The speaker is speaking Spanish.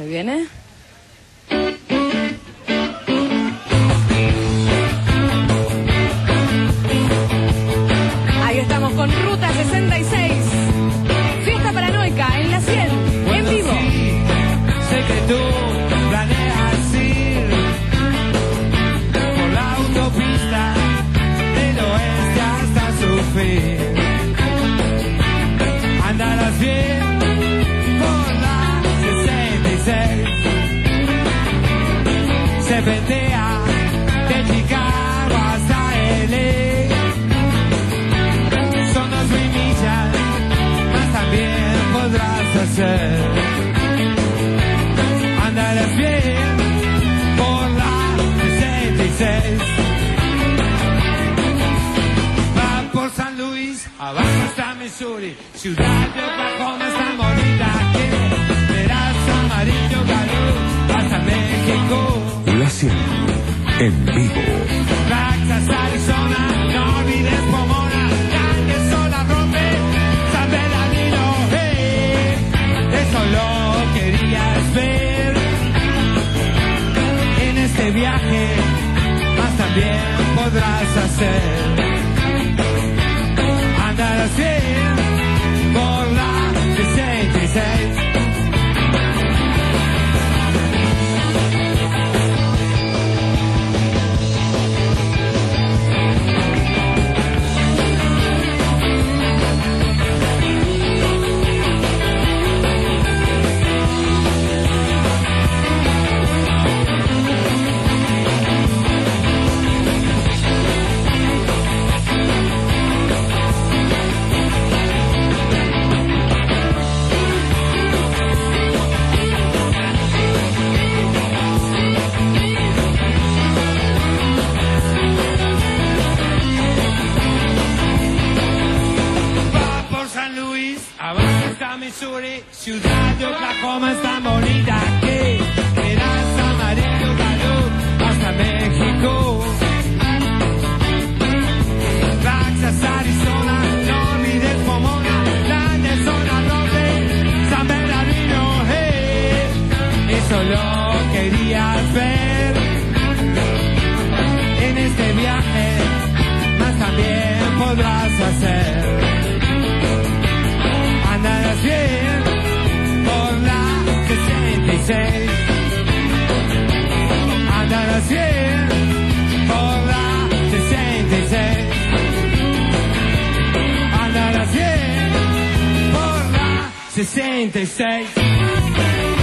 Se viene. Se ventea de Chicago hasta L.A. Son dos mil millas, más también podrás hacer. Andarás bien por la 66. Va por San Luis, abajo está Missouri, ciudad de Oklahoma es tan bonita 100 en vivo. Texas, Arizona, no olvides Pomona, Yankees son la rompe, San Bernardino, hey, eso lo querías ver en este viaje, más también podrás hacer. Andarás bien de Oklahoma es tan bonita que verás amarillo galú hasta México. Texas, Arizona, no olvides Pomona, la zona norte, San Bernardino, hey, eso lo querías ver en este viaje, más también podrás hacer. 60, 66.